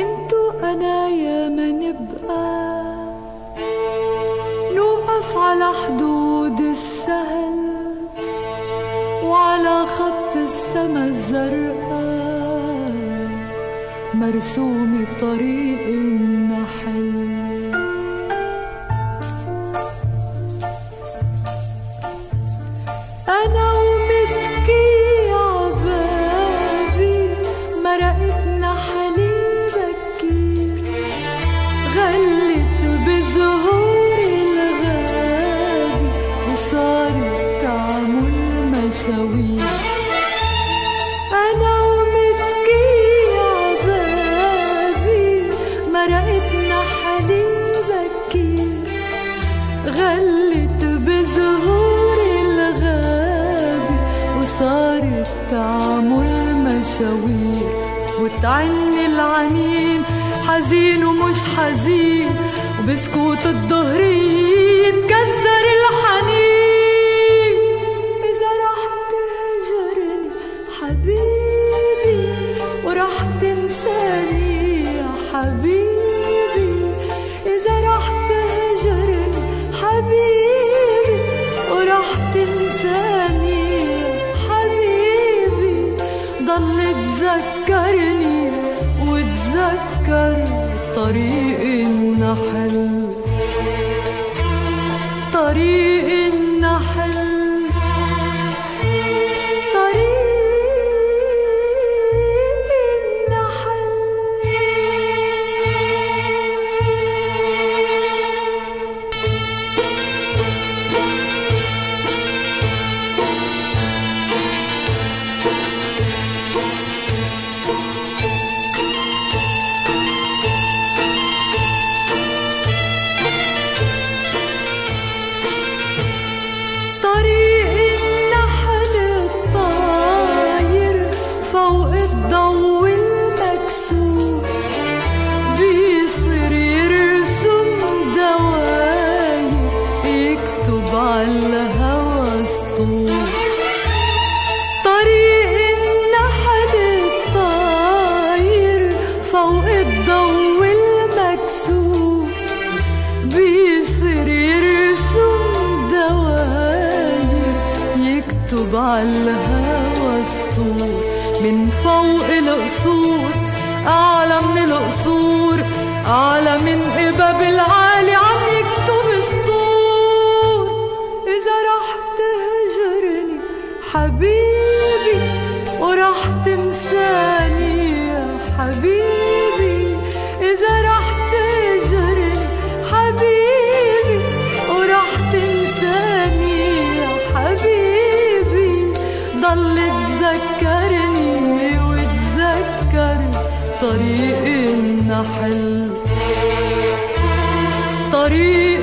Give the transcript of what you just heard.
انتو أنا يا ما نبقى نوقف على حدود السهل وعلى خط السما الزرقاء مرسوم طريق النحل. وصارت تعمل مشاوير وتعني العنين حزين ومش حزين. وبسكوت الظهرين كسر ضل تذكرني وتذكر طريق النحل طريق يكتب عالهوا سطور طريق النحل الطاير فوق الضو المكسور بيصير يرسم دواير يكتب عالهوا سطور من فوق القصور أعلى من القصور أعلى من طريق النحل. طريق